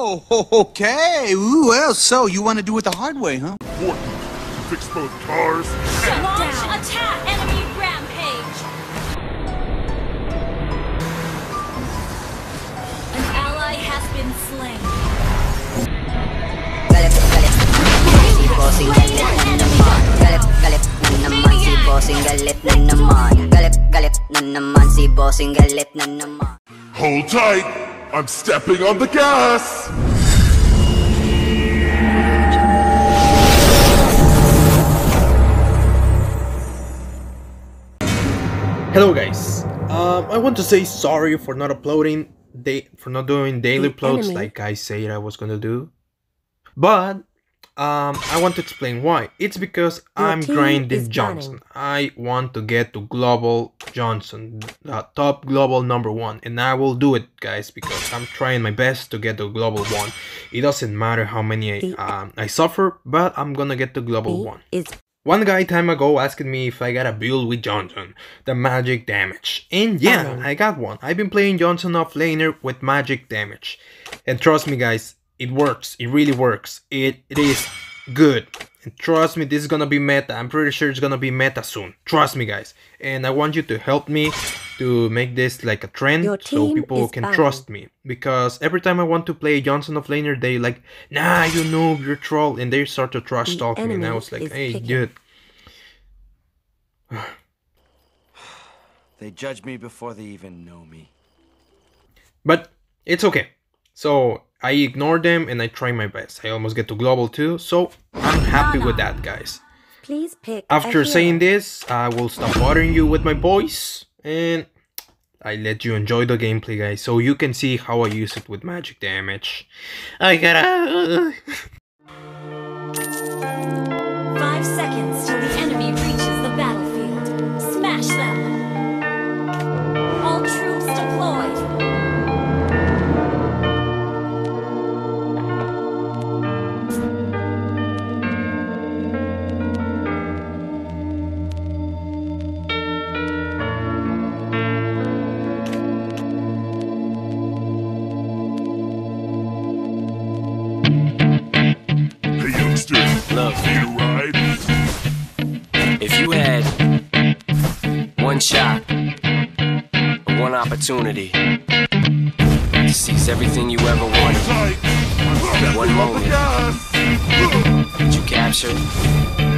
Oh, okay. Ooh, well, so you want to do it the hard way, huh? What? Fix both cars? Launch attack. Bossing galit na naman Galit, galit na naman Si bossing galit na naman Hold tight! I'm stepping on the gas! Hello guys, um, I want to say sorry for not uploading, for not doing daily The uploads like I said I was gonna do. But um, I want to explain why. It's because Your I'm grinding Johnson. I want to get to global Johnson, the top global number one, and I will do it, guys, because I'm trying my best to get to global one. It doesn't matter how many I, um, I suffer, but I'm gonna get to global one. One guy time ago asked me if I got a build with Johnson, the magic damage. And yeah, I got one. I've been playing Johnson off laner with magic damage. And trust me guys, it works. It really works. It, it is good. And trust me, this is gonna be meta. I'm pretty sure it's gonna be meta soon. Trust me guys. And I want you to help me to make this like a trend so people can bound. trust me. Because every time I want to play Johnson off laner, they like, nah, you know, you're troll. And they start to trash The talk me. And I was like, hey, picking. dude. They judge me before they even know me. But it's okay. So I ignore them and I try my best. I almost get to global too, so I'm happy with that, guys. please pick After saying this, I will stop bothering you with my voice and I let you enjoy the gameplay, guys, so you can see how I use it with magic damage. I gotta. Five seconds till the enemy reaches the battlefield. Smash them. Opportunity to seize everything you ever wanted, One moment. did you capture it? Just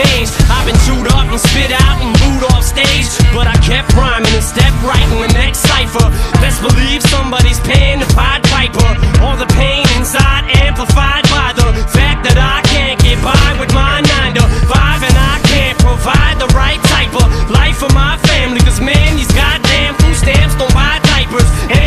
changed. I've been chewed up and spit out and booed off stage. But I kept rhyming and stepped right in the next cipher. Best believe somebody's paying the Pied Piper. All the pain inside amplified by the fact that I can't get by with my 9 to 5 and I can't provide the right type of life for my family. Cause man, these goddamn food stamps don't buy diapers. And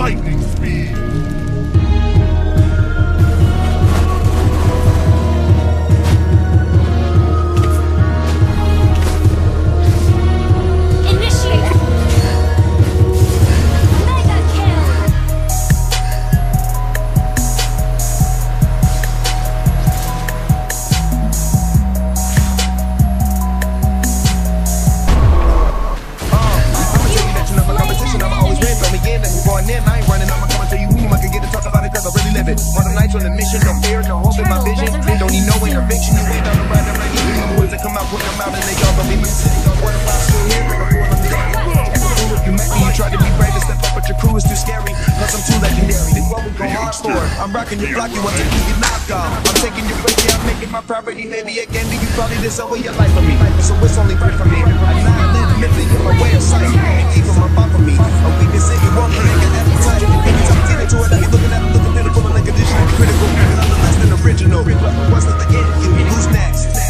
lightning speed. Property may be a game you probably deserve over your life for me. So it's only right for me. I not live living in my way of sight. And even my bump for me. A weakness that you won't make an appetite. Every time I get into it, I get looking at it, looking beautiful and unconditionally critical. But I'm the last and original. What's at the end? You lose next.